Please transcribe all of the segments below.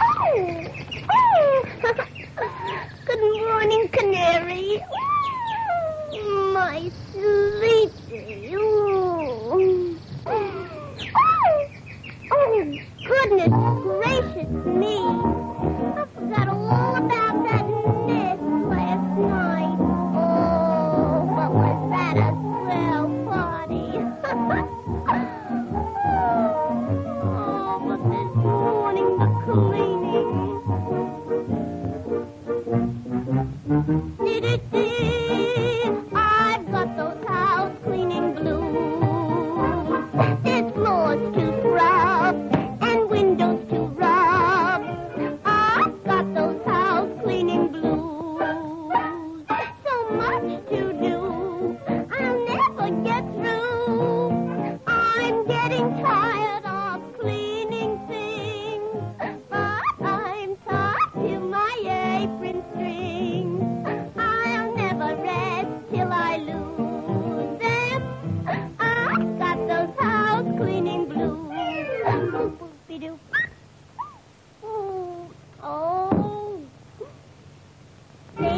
Oh! Oh! Good morning, Canary.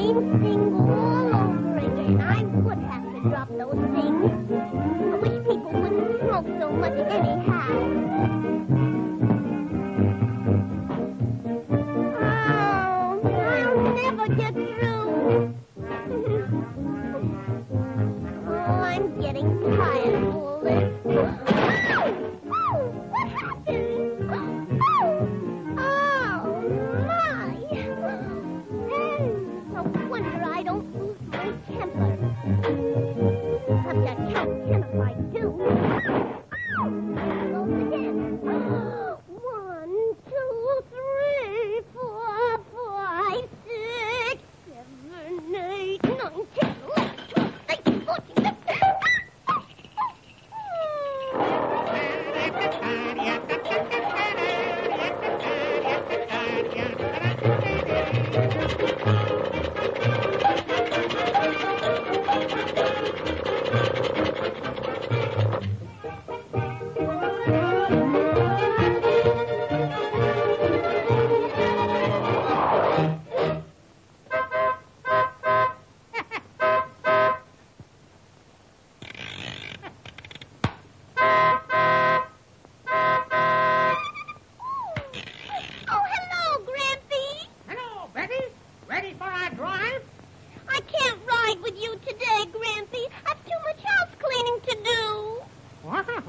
green, green.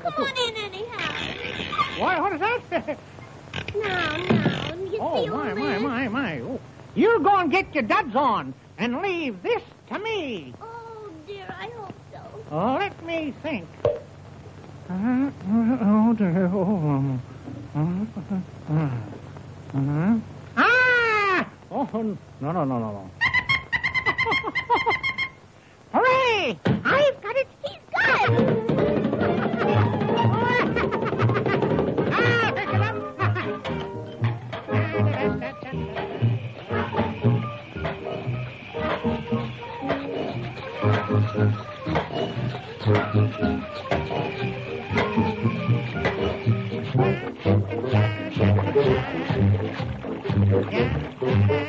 Oh, Come on in anyhow. Why, what is that? no, no. You oh, see, my, my, my, my. Oh. You're going to get your duds on and leave this to me. Oh, dear, I hope so. Oh, let me think. Uh, oh, dear. Oh, uh, uh, ah! Oh, no, no, no, no, no. Hooray! Yeah.